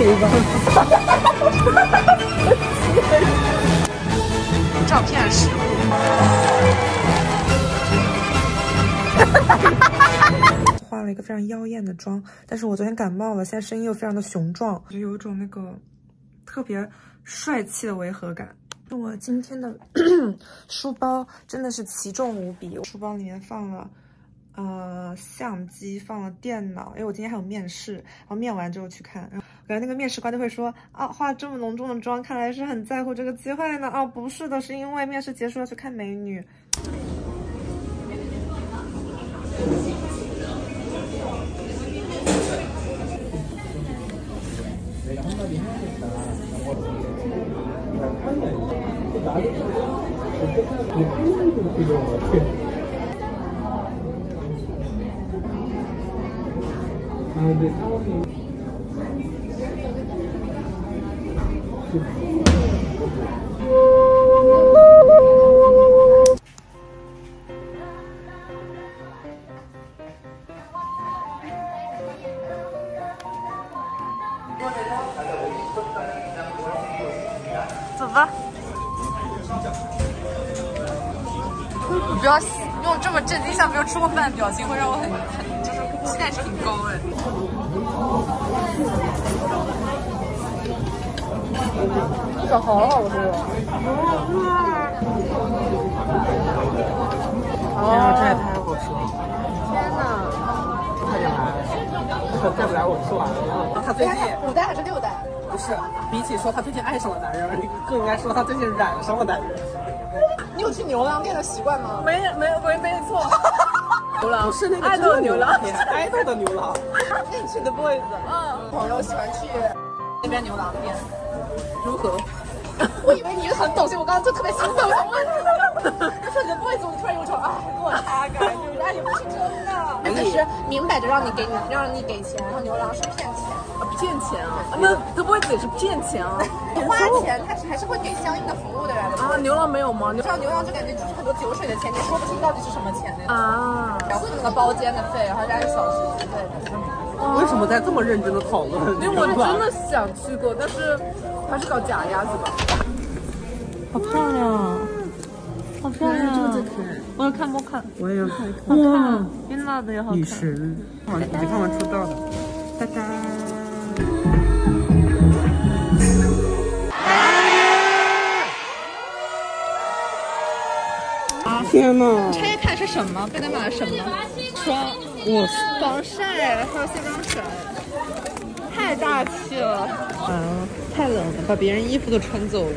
给吧。照片实物。化了一个非常妖艳的妆，但是我昨天感冒了，现在声音又非常的雄壮，就有一种那个特别帅气的违和感。我今天的 书包真的是奇重无比，书包里面放了呃相机，放了电脑，因为我今天还有面试，然后面完之后去看，然后感觉那个面试官就会说啊，化这么浓重的妆，看来是很在乎这个机会呢。哦，不是的，是因为面试结束要去看美女。走吧。你不要用这么震惊像没有吃过饭的表情，会让我很很就是期待值很高哎。这好好吃。哦，这也太好吃了！天哪！快点来，再不来我吃完了。他最近五代还是六代？不是，比起说他最近爱上了男人，更应该说他最近染上了男人。你有去牛郎店的习惯吗？没没没没错。牛 郎不是那个爱豆牛郎，爱豆的牛郎。那你去 The Boys？嗯，朋友喜欢去那边牛郎店，如何？很懂，所以我刚刚就特别兴奋，我想问你，你说 The Boys，我突然有种啊落差感，就是哎也不是真的，而且是明摆着让你给你让你给钱，然后牛郎是骗钱。骗钱啊？那 The Boys 也是骗钱啊？你花钱，他是还是会给相应的服务的呀。啊，牛郎没有吗？牛像牛郎就感觉就是很多酒水的钱，你说不清到底是什么钱那种。啊，然后那个包间的费，然后按小时之类的。为什么在这么认真的讨论？因为我真的想去过，但是还是搞假鸭子吧。好漂亮，好漂亮！我要看，我看，我也要看一看。哇，冰辣的也好看。女神，我没看完出道的。哒哒。天哪！拆开是什么？贝德玛什么？霜，哇，防晒，还有卸妆水，太大气了。啊，太冷了，把别人衣服都穿走了。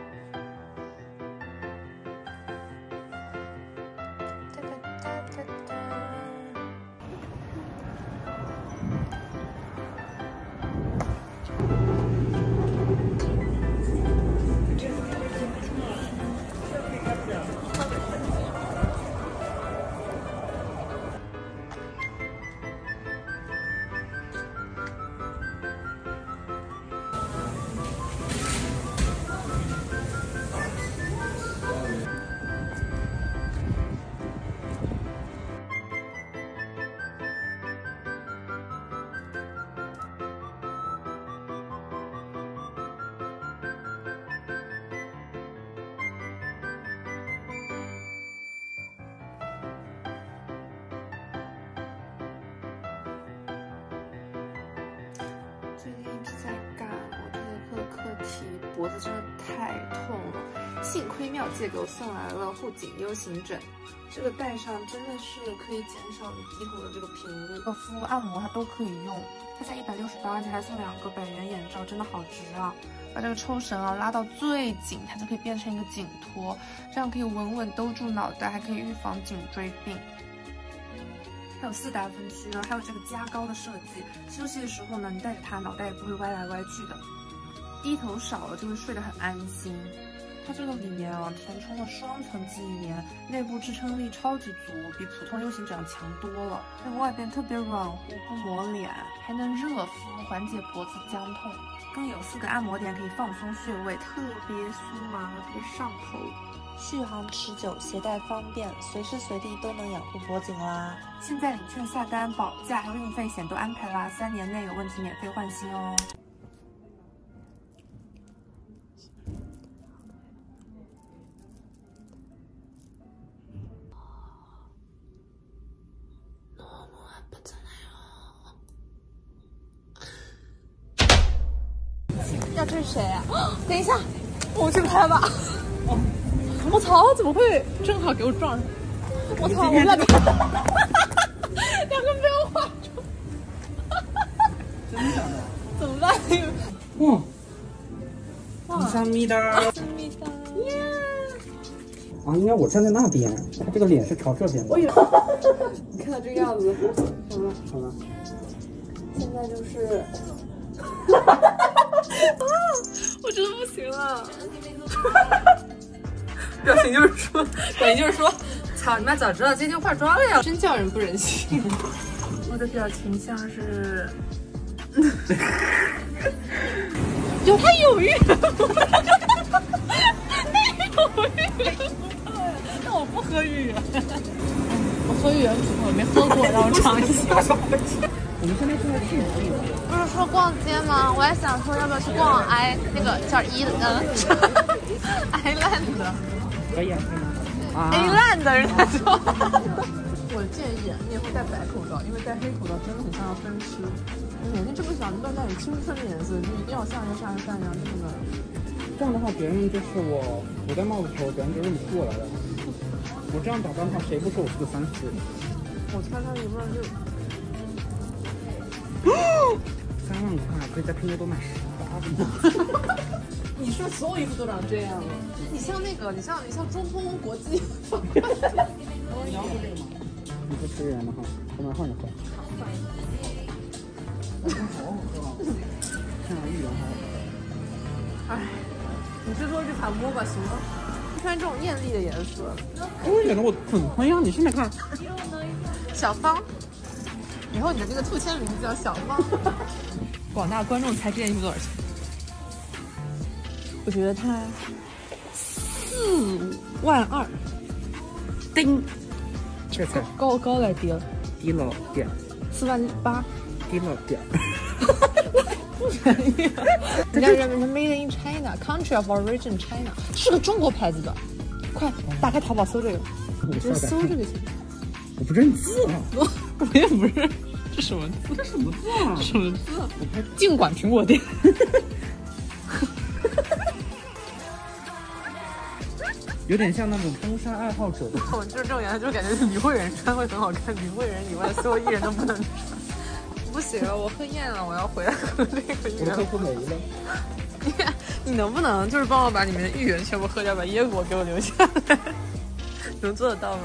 脖子真的太痛了。幸亏妙姐给我送来了护颈 U 型枕，这个戴上真的是可以减少你低头的这个频率，敷按摩它都可以用。它才一百六十八，而且还送两个百元眼罩，真的好值啊！把这个抽绳啊拉到最紧，它就可以变成一个颈托，这样可以稳稳兜住脑袋，还可以预防颈椎病。还有四达分区呢，还有这个加高的设计，休息的时候呢，你戴着它，脑袋也不会歪来歪去的。低头少了就会睡得很安心。它这个里面啊，填充了双层记忆棉，内部支撑力超级足，比普通 U 型枕要强多了。这个外边特别软乎，不磨脸，还能热敷，缓解脖子僵痛。更有四个按摩点可以放松穴位，特别酥麻，特别上头。续航持久，携带方便，随时随地都能养护脖颈啦。现在领券下单，保价还有运费险都安排啦，三年内有问题免费换新哦。等一下，我去拍吧。我操，怎么会正好给我撞上？我操，我们两个，两个没有化妆。真的假的？怎么办？哇！哇！三米的。咪哒。啊，应该我站在那边，他这个脸是朝这边的。我以为。你看他这个样子。好了好了。现在就是。啊！我真的不行了。表情就是说，表情就是说，操你妈！早知道今天化妆了呀，真叫人不忍心。我的表情像是，有他有欲，那有欲，但我不喝芋圆，我喝芋圆煮我没喝过，让我尝一下。我们现在正在去哪里？不是说逛街吗？我还想说要不要去逛 i 那个叫伊的嗯，Island。可以啊，可以啊。A 烂的人家说。我建议你以后戴白口罩，因为戴黑口罩真的很像要分尸。眼睛这么小，你不能戴点青春的颜色，就一定要像一个杀人犯一样，真的。这样的话，别人就是我，我戴帽子的时候，别人就认不出我来了。我这样打扮的话，谁不说我是个三十？我猜他有没有就。三万块可以在拼多多买十八个。你说所有衣服都长这样吗？你像那个，你像你像中通国际。你要这个吗？你不吃人了哈，我们换一换。好好喝啊！看到芋圆好好。哎，你最多去反摸吧，行吗？穿这种艳丽的颜色。我觉得我很黑啊！你现在看。小芳，以后你的这个兔签名字叫小芳。广大观众猜这件衣服多少钱？我觉得它四万二，叮，这才高高了低了，低了点，四万八，低了点，不便宜。人家人们 Made in China, Country of Origin China，是个中国牌子的。快打开淘宝搜这个，直接搜这个行。我不认字啊，我 我也不认，这什么字？这什么字啊？什么字？我拍尽管苹果店。有点像那种登山爱好者的，我就是这种颜色，就感觉李慧仁穿会很好看，李慧仁以外所有艺人都不能穿。不行了，我喝厌了，我要回来喝这个芋圆。我喝没了。你你能不能就是帮我把里面的芋圆全部喝掉，把椰果给我留下来？能做得到吗？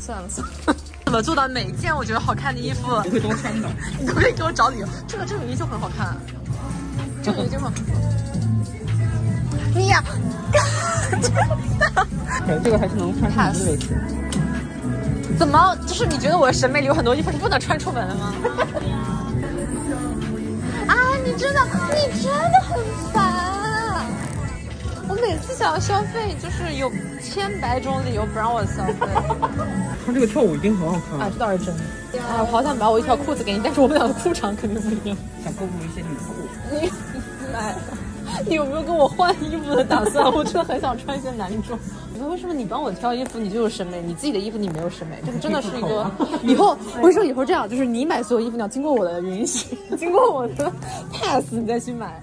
算了算了，怎么做到每件我觉得好看的衣服不会多穿的？你都可以给我找理由？这个这个衣就很好看，这个衣就很。好看。你呀！感觉这个还是能穿上的位置。怎么？就是你觉得我的审美里有很多衣服是不能穿出门的吗？啊！你真的，你真的很烦。想要消费，就是有千百种理由不让我消费。他这个跳舞一定很好看啊！这倒是真的。啊，我好想买我一条裤子给你，但是我们俩的裤长肯定不一样。想购入一些女裤。你买。你有没有跟我换衣服的打算？我真的很想穿一些男装。你说为什么你帮我挑衣服你就有审美，你自己的衣服你没有审美？这个真的是一个以后我跟你说以后这样？就是你买所有衣服你要经过我的允许，经过我的 pass 你再去买。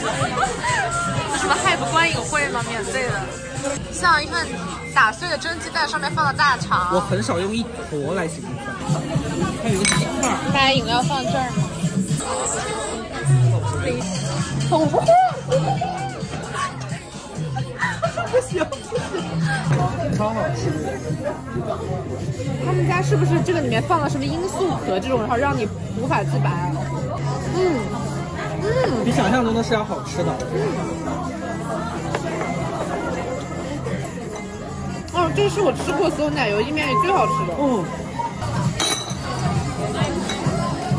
其 什么 Have 观影会吗？免费的，像一份打碎的蒸鸡蛋，上面放了大肠。我很少用一坨来形容饭，还有一个鸡块儿。大家饮料放这儿吗？超好吃。他们家是不是这个里面放了什么罂粟壳这种，然后让你无法自拔？嗯，比想象中的是要好吃的。哦，这是我吃过所有奶油意面里最好吃的。嗯，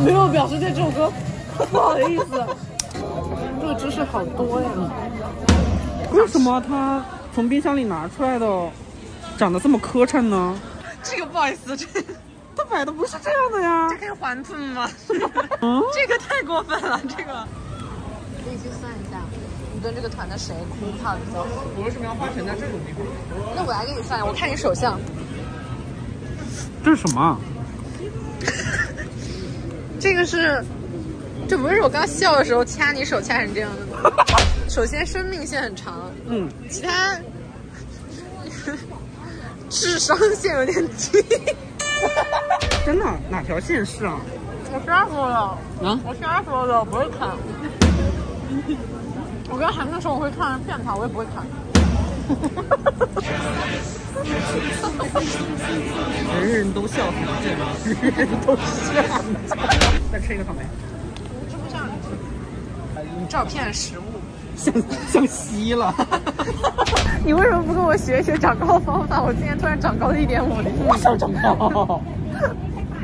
没有表示对这首歌不好意思。这个芝士好多呀！为什么它从冰箱里拿出来的长得这么磕碜呢？这个不好意思，这它摆的不是这样的呀。这可以还吞吗？嗯，这个太过分了，这个。跟这个团的谁哭怕比较好？我为什么要花钱在这种地方？那我来给你算，我看你手相。这是什么？这个是，这不是我刚笑的时候掐你手掐成这样的吗？首先生命线很长，嗯，其他 智商线有点低。真的？哪条线是啊？我瞎说的，啊？我瞎说的，不会看。我跟韩庚说我会看骗他，我也不会看。人人都笑韩正，人人都笑。再吃一个草莓。吃不上你照片食物。像像吸了。你为什么不跟我学一学长高的方法？我今天突然长高了一点五厘米。我想长高。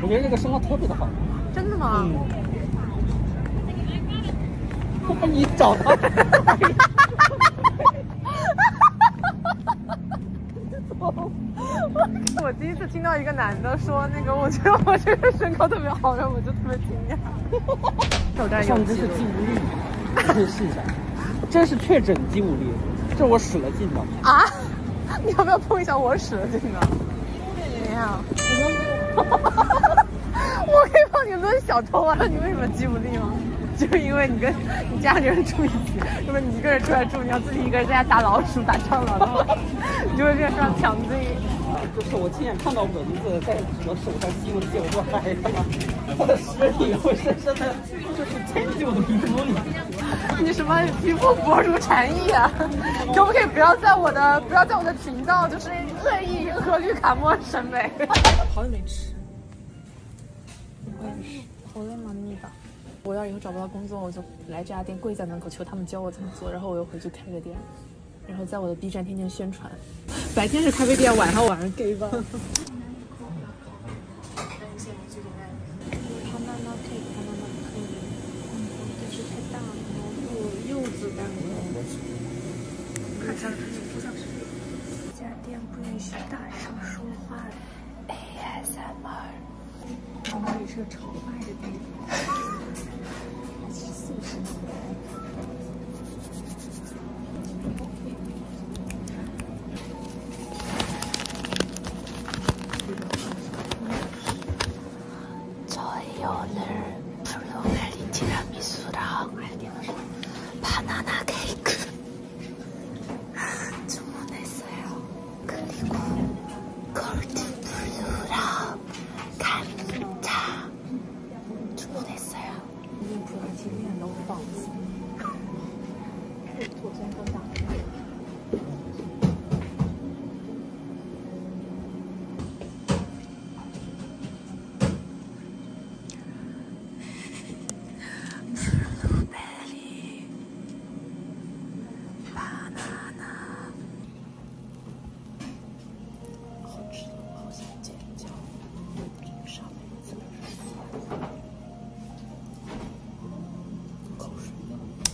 我觉得这个身高特别的好。真的吗？嗯。你找到。我第一次听到一个男的说那个，我觉得我这个身高特别好，然后我就特别惊讶。手站有上肢是肌无力，可以试一下。这是确诊肌无力，这我使了劲的。啊？你要不要碰一下我使了劲的？怎样？我可以帮你抡小偷啊！你为什么肌无力吗？就是因为你跟你家里人住一起，如果你一个人出来住，你要自己一个人在家打老鼠、打蟑螂的话，你就会变非常强劲。就是我亲眼看到蚊子在我手上吸蚊子，我就害怕。我的尸体会深深的，就是嵌进我的皮肤里。你什么皮肤薄如蝉翼啊？可不可以不要在我的不要在我的频道就是恶意迎合绿卡莫审美？好久没吃。我也是，好累吗？腻的。我要以后找不到工作，我就来这家店跪在门口求他们教我怎么做，然后我又回去开个店，然后在我的 B 站天天宣传。白天是咖啡店，晚上晚上 gay 吧。这家店不允许大声说话，ASMR。这里是个的地方。素食。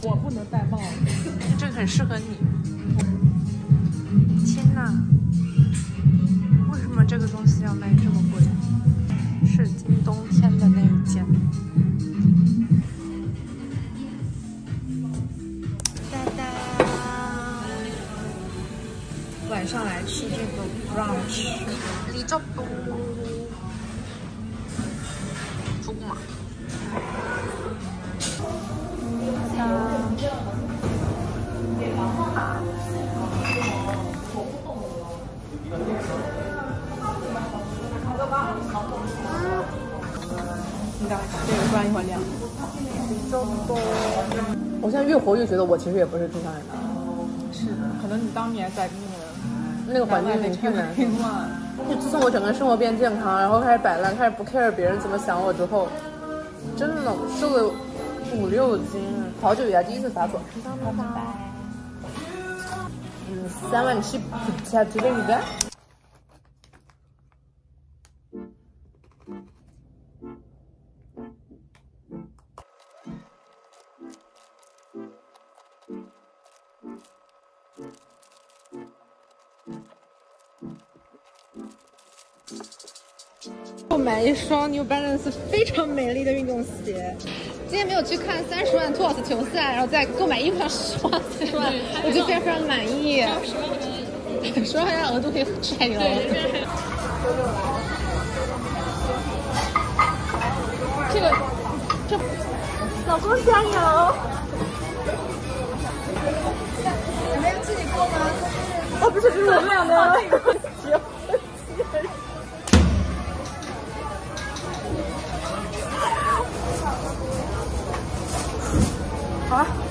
我不能戴帽子，这个很适合你。天哪，为什么这个东西要卖我现在越活越觉得我其实也不是正常人了。是的，可能你当年在那个那个环境里太难受。就自从我整个生活变健康，然后开始摆烂，开始不 care 别人怎么想我之后，真的瘦了五六斤，好久以来第一次发作。拜拜。嗯，三万七才值得一个。购买一双 New Balance 非常美丽的运动鞋。今天没有去看三十万托尔斯球赛，然后在购买衣服上十万、四十万，我就非常非常满意。十万块钱额度可以吃海底捞。这个，这，老公加油！你们要自己过吗？哦，不是，这是我们俩的好了。